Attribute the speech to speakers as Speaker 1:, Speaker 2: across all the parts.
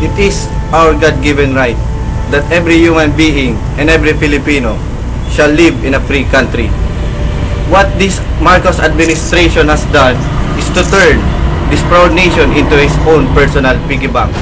Speaker 1: It is our God-given right that every human being and every Filipino shall live in a free country. What this Marcos administration has done is to turn this proud nation into its own personal piggy bank.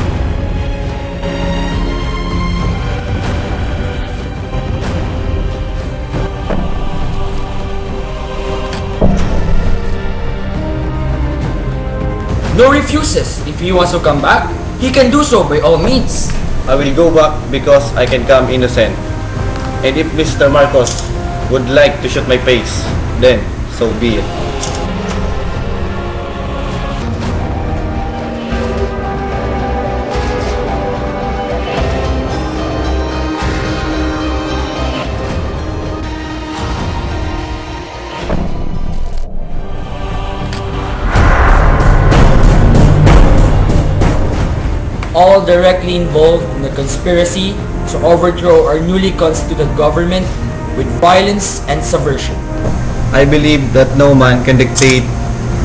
Speaker 2: No refuses. If he wants to come back, he can do so by all means.
Speaker 1: I will go back because I can come innocent. And if Mr. Marcos would like to shoot my face, then so be it.
Speaker 2: All directly involved in the conspiracy to overthrow our newly constituted government with violence and subversion.
Speaker 1: I believe that no man can dictate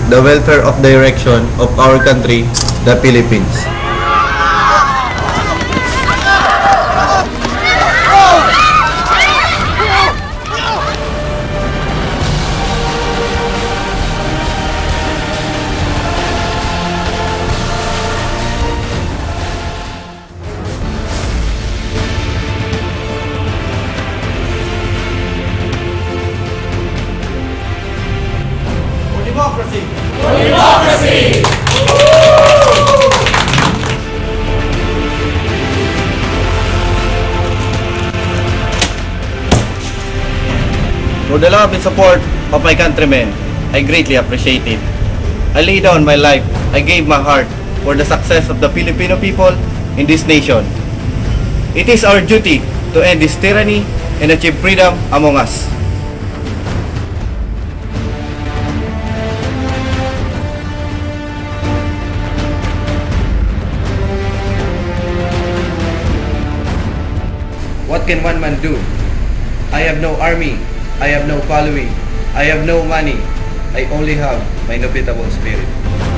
Speaker 1: the welfare of direction of our country, the Philippines. For democracy! For the love and support of my countrymen, I greatly appreciate it. I lay down my life, I gave my heart for the success of the Filipino people in this nation. It is our duty to end this tyranny and achieve freedom among us. What can one man do? I have no army. I have no following. I have no money. I only have my indomitable spirit.